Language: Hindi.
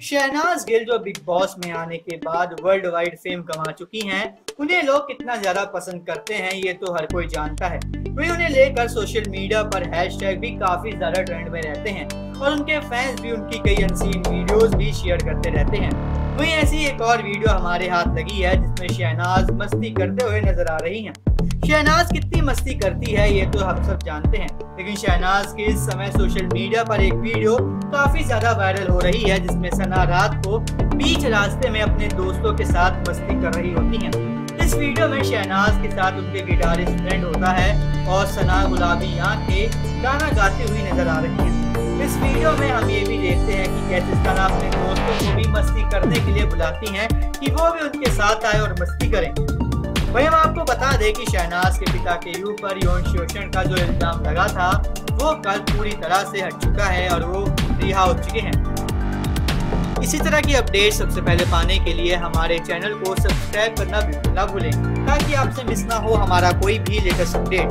शहनाज गिल जो बिग बॉस में आने के बाद वर्ल्ड वाइड फेम कमा चुकी हैं, उन्हें लोग कितना ज़्यादा पसंद करते हैं ये तो हर कोई जानता है वही उन्हें लेकर सोशल मीडिया पर हैशटैग भी काफ़ी ज़्यादा ट्रेंड में रहते हैं और उनके फैंस भी उनकी कई अनसीन वीडियोस भी शेयर करते रहते हैं वहीं ऐसी एक और वीडियो हमारे हाथ लगी है जिसमें शहनाज मस्ती करते हुए नज़र आ रही हैं। शहनाज कितनी मस्ती करती है, ये तो हम सब जानते हैं। लेकिन शहनाज के इस समय सोशल मीडिया पर एक वीडियो काफ़ी ज़्यादा वायरल हो रही है, जिसमें सना रात को बीच रास्ते में अपने दोस्तों के साथ मस्ती कर रही होती है। इस वीडियो में शहनाज के साथ उनके गिटारिस्ट फ्रेंड होता है और सना गुलाबी आँखें गाना गाती हुई नज़र आ रही है। इस वीडियो में हम ये भी देखते हैं कि कैसे सना अपने दोस्तों को भी मस्ती करने के लिए बुलाती हैं, कि वो भी उनके साथ आए और मस्ती करें। वही हम आपको बता दें कि शहनाज के पिता के यू पर यौन शोषण का जो इल्ज़ाम लगा था, वो कल पूरी तरह से हट चुका है और वो रिहा हो चुके हैं। इसी तरह की अपडेट सबसे पहले पाने के लिए हमारे चैनल को सब्सक्राइब करना बिल्कुल ना भूलें, ताकि आपसे मिस ना हो हमारा कोई भी लेटेस्ट अपडेट।